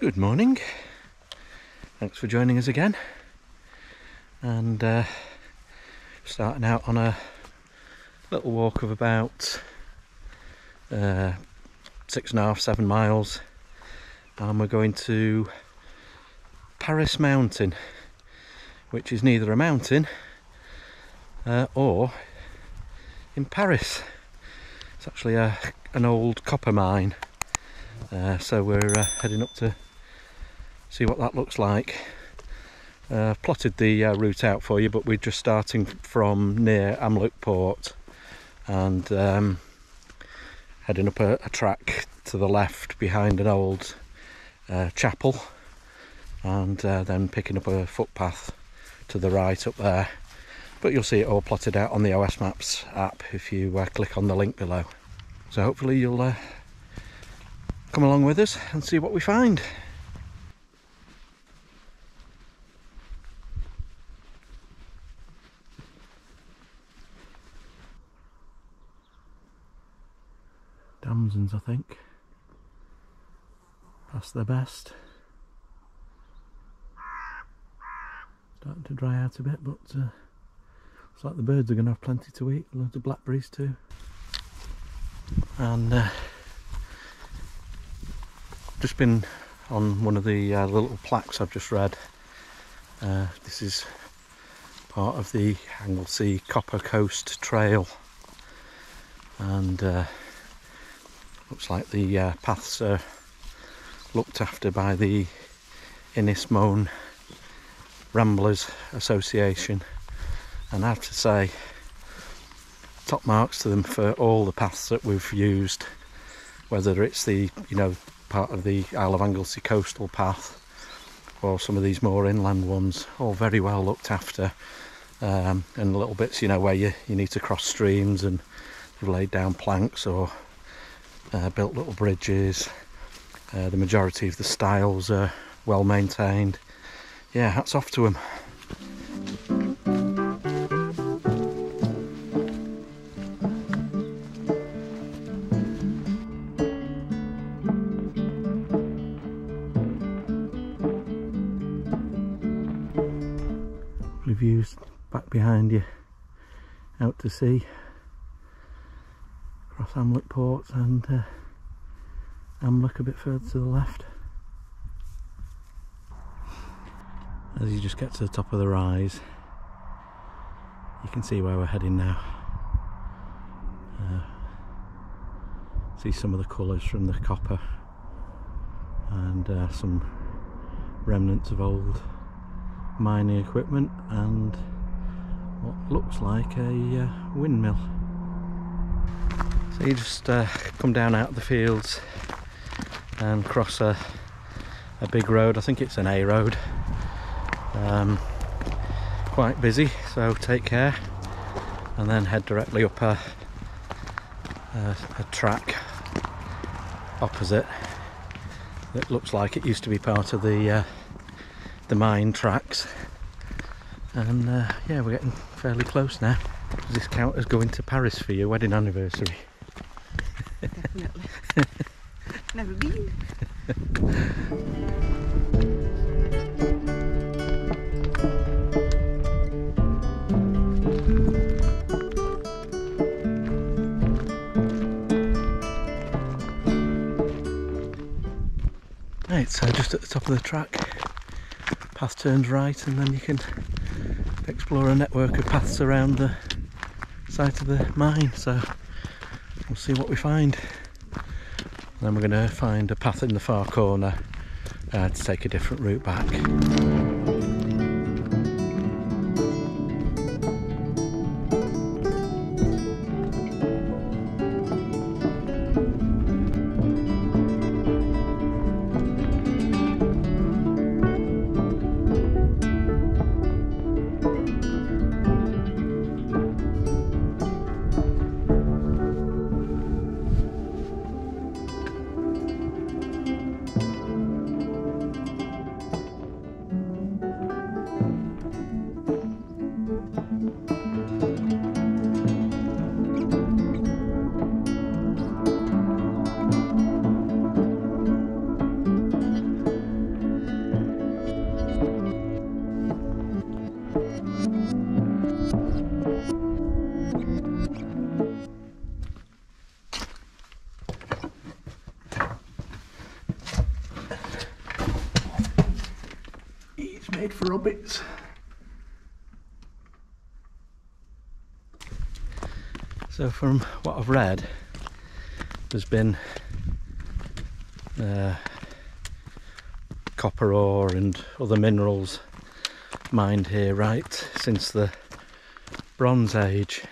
Good morning. Thanks for joining us again. And uh, starting out on a little walk of about uh, six and a half, seven miles. And we're going to Parys Mountain, which is neither a mountain uh, or in Paris. It's actually a, an old copper mine. Uh, so we're uh, heading up to see what that looks like. Uh, plotted the uh, route out for you, but we're just starting from near Amlwch Port and um, heading up a, a, track to the left behind an old uh, chapel and uh, then picking up a footpath to the right up there. But you'll see it all plotted out on the OS Maps app if you uh, click on the link below. So hopefully you'll uh, come along with us and see what we find. Damsons, I think. Past their best. Starting to dry out a bit, but uh, looks like the birds are going to have plenty to eat. Loads of blackberries too. And uh, just been on one of the uh, little plaques I've just read. Uh, this is part of the Anglesey Copper Coast Trail and uh, looks like the uh, paths are looked after by the Môn Ramblers Association. And I have to say top marks to them for all the paths that we've used whether it's the you know part of the Isle of Anglesey coastal path or some of these more inland ones all very well looked after um, and little bits you know where you, you need to cross streams and you've laid down planks or uh, built little bridges. Uh, the majority of the stiles are well maintained yeah hats off to them views back behind you out to sea Amlwch Port and uh, Amlwch a bit further to the left as you just get to the top of the rise you can see where we're heading now uh, see some of the colours from the copper and uh, some remnants of old mining equipment and what looks like a uh, windmill. So you just uh, come down out of the fields and cross a, a big road, I think it's an A road. Um, quite busy, so take care and then head directly up a, a, a track opposite. That looks like it used to be part of the uh, the mine tracks. And uh, yeah we're getting fairly close now. This count as going to Paris for your wedding anniversary path turns right and then you can explore a network of paths around the site of the mine. So we'll see what we find. And then we're going to find a path in the far corner uh, to take a different route back made for rabbits. So from what I've read, there's been uh, copper ore and other minerals mined here right since the Bronze Age.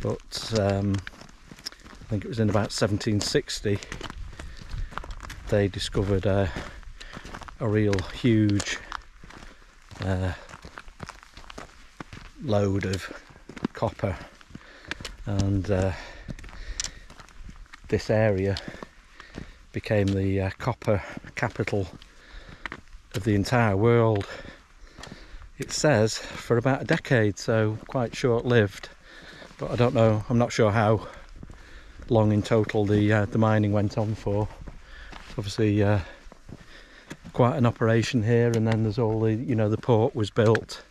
But um, I think it was in about 1760 they discovered a, a real huge uh, load of copper and uh, this area became the uh, copper capital of the entire world. It says for about a decade, so quite short lived. But I don't know, I'm not sure how long in total the uh, the mining went on for. It's obviously uh, quite an operation here, and then there's all the you know the port was built.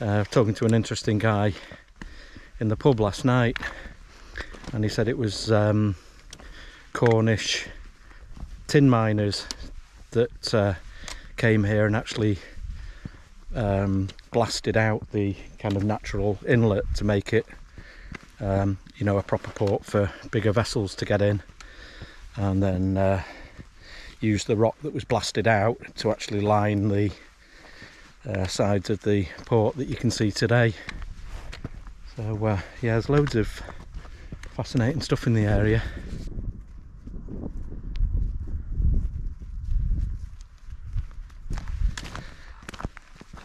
Uh, talking to an interesting guy in the pub last night, and he said it was um, Cornish tin miners that uh, came here and actually um, blasted out the kind of natural inlet to make it, um, you know, a proper port for bigger vessels to get in, and then uh, used the rock that was blasted out to actually line the uh, sides of the port that you can see today. So uh, yeah, there's loads of fascinating stuff in the area.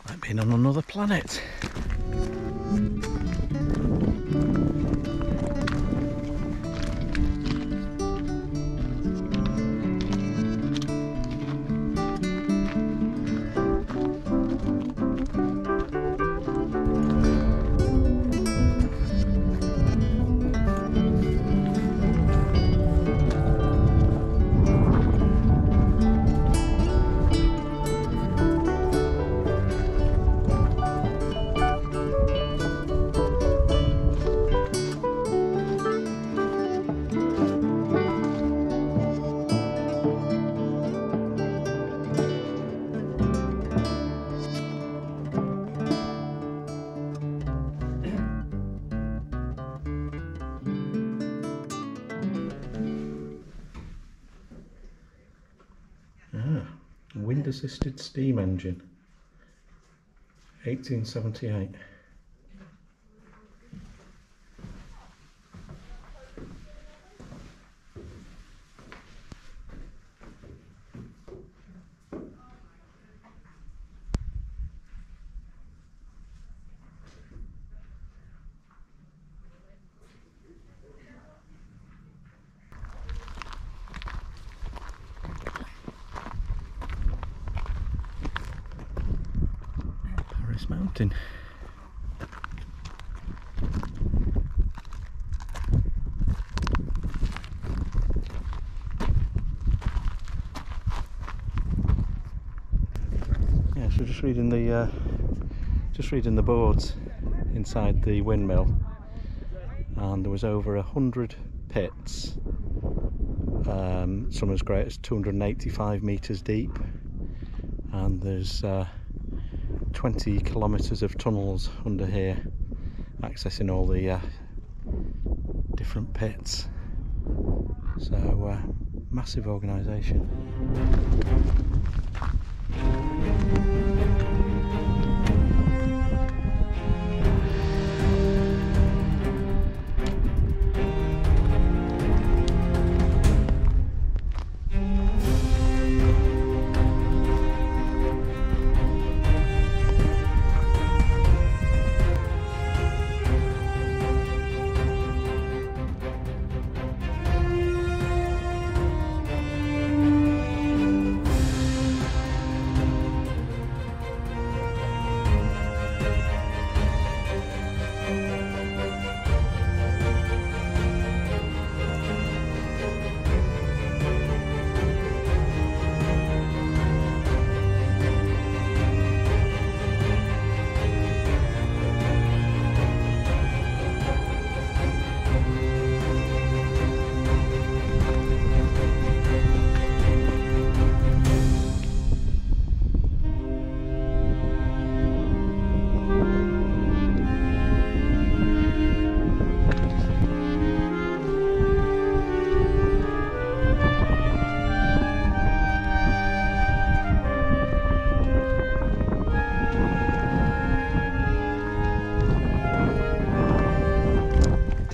Like being on another planet. Assisted steam engine. 1878. Parys Mountain. So just reading the uh, just reading the boards inside the windmill, and there was over a hundred pits. Um, some as great as 285 meters deep, and there's uh, 20 kilometres of tunnels under here accessing all the uh, different pits. So uh, massive organisation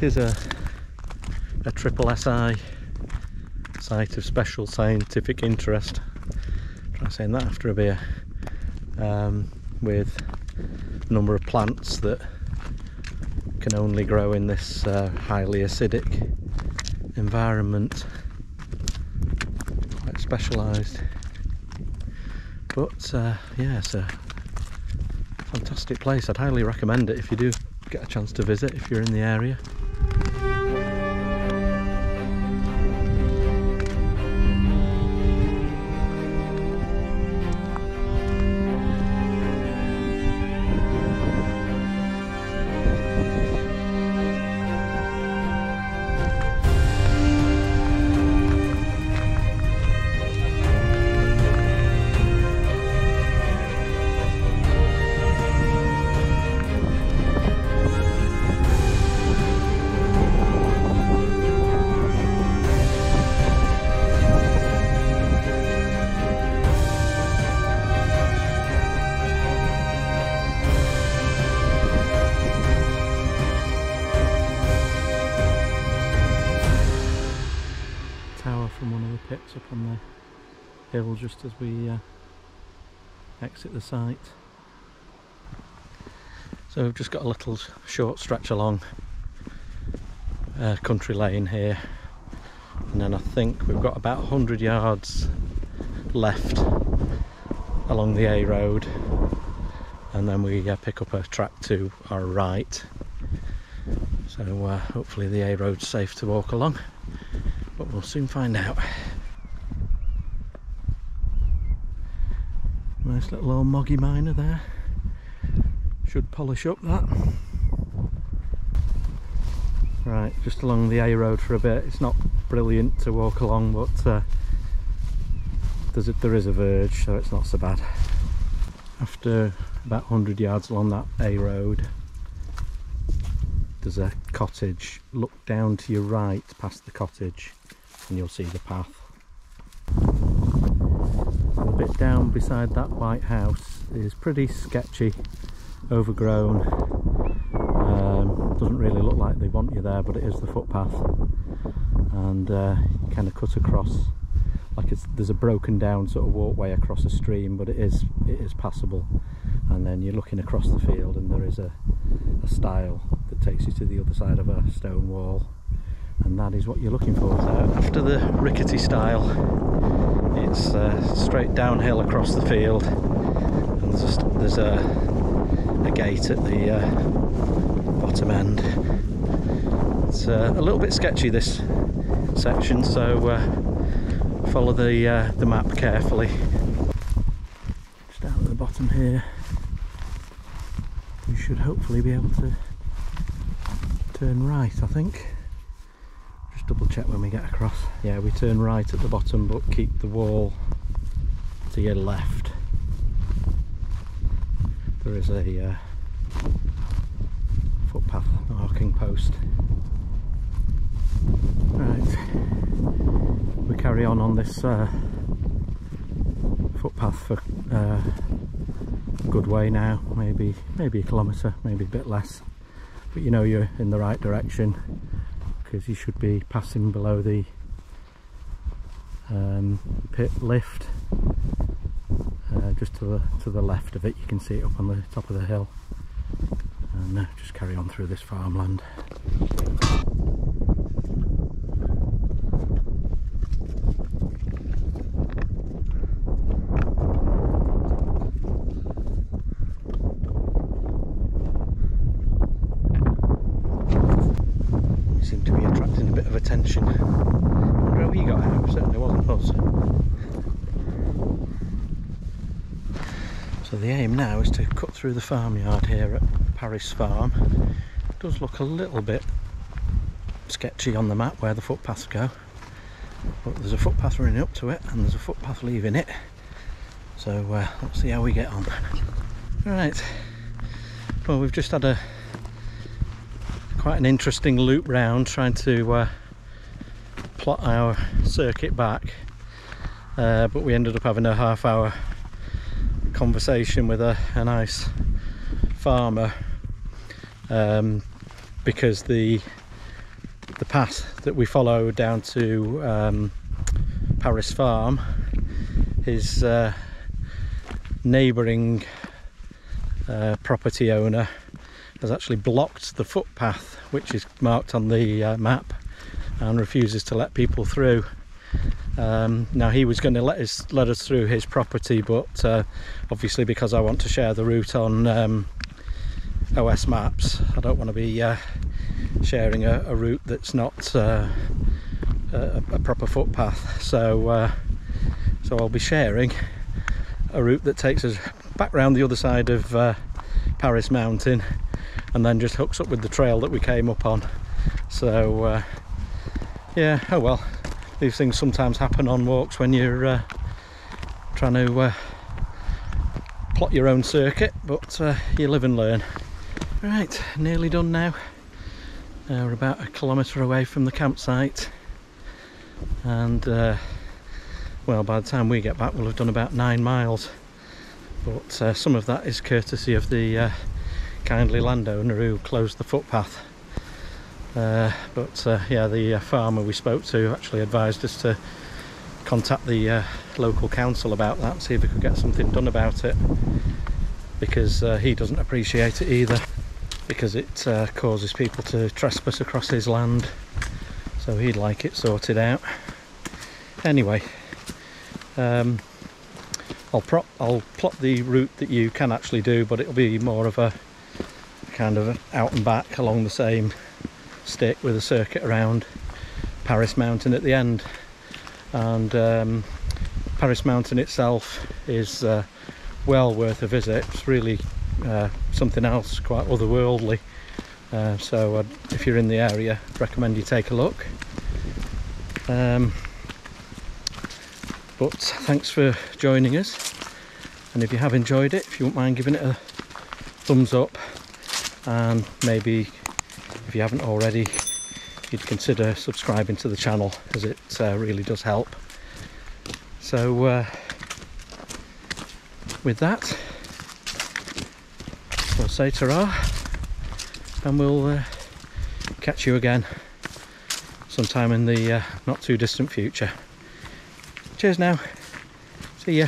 it is a a triple SI site of special scientific interest. Try saying that after a beer. Um, with a number of plants that can only grow in this uh, highly acidic environment. Quite specialised. But uh, yeah, it's a fantastic place. I'd highly recommend it if you do get a chance to visit if you're in the area. Just as we uh, exit the site. So we've just got a little short stretch along uh, country lane here and then I think we've got about 100 yards left along the A road and then we uh, pick up a track to our right so uh, hopefully the A road's safe to walk along but we'll soon find out. Nice little old Moggy Minor there. Should polish up that. Right, just along the A road for a bit. It's not brilliant to walk along, but uh, there's a, there is a verge, so it's not so bad. After about 100 yards along that A road, there's a cottage. Look down to your right past the cottage and you'll see the path. Bit down beside that white house is pretty sketchy, overgrown. Um, doesn't really look like they want you there, but it is the footpath, and uh, kind of cut across. Like it's there's a broken down sort of walkway across a stream, but it is it is passable. And then you're looking across the field, and there is a, a stile that takes you to the other side of a stone wall and that is what you're looking for. So after the rickety stile, it's uh, straight downhill across the field, and there's a, there's a, a gate at the uh, bottom end. It's uh, a little bit sketchy this section, so uh, follow the uh, the map carefully. Just down at the bottom here, you should hopefully be able to turn right, I think double check when we get across. Yeah, we turn right at the bottom but keep the wall to your left. There is a uh, footpath marking post. Right, we carry on on this uh, footpath for uh, a good way now, maybe maybe a kilometre, maybe a bit less, but you know you're in the right direction because you should be passing below the um, pit lift uh, just to the to the left of it. You can see it up on the top of the hill. And uh, just carry on through this farmland attention. Where we got out, certainly wasn't us. So the aim now is to cut through the farmyard here at Paris Farm. It does look a little bit sketchy on the map where the footpaths go. But there's a footpath running up to it and there's a footpath leaving it. So uh, let's see how we get on. Right. Well, we've just had a quite an interesting loop round trying to uh, plot our circuit back uh, but we ended up having a half hour conversation with a, a nice farmer um, because the the path that we follow down to um, Paris Farm, his uh, neighbouring uh, property owner has actually blocked the footpath which is marked on the uh, map and refuses to let people through. Um, now he was going to let us let us through his property, but uh, obviously because I want to share the route on um, OS Maps, I don't want to be uh, sharing a, a, route that's not uh, a, a, proper footpath. So uh, so I'll be sharing a route that takes us back round the other side of uh, Parys Mountain and then just hooks up with the trail that we came up on. So uh, yeah, oh well these things sometimes happen on walks when you're uh, trying to uh, plot your own circuit but uh, you live and learn. Right nearly done now. Uh, we're about a kilometre away from the campsite. And uh, well by the time we get back we'll have done about nine miles. But uh, some of that is courtesy of the kindly landowner who closed the footpath uh, but uh, yeah, the uh, farmer we spoke to actually advised us to contact the uh, local council about that, see if we could get something done about it, because uh, he doesn't appreciate it either, because it causes people to trespass across his land. So he'd like it sorted out. Anyway, um, I'll prop, I'll plot the route that you can actually do, but it'll be more of a kind of out and back along the same stick with a circuit around Parys Mountain at the end. And um, Parys Mountain itself is uh, well worth a visit. It's really uh, something else quite otherworldly. Uh, so I'd, if you're in the area I'd recommend you take a look. Um, but thanks for joining us. And if you have enjoyed it if you wouldn't mind giving it a thumbs up and maybe if you haven't already you'd consider subscribing to the channel as it uh, really does help. So uh, with that we'll say ta and we'll uh, catch you again sometime in the uh, not too distant future. Cheers now. See ya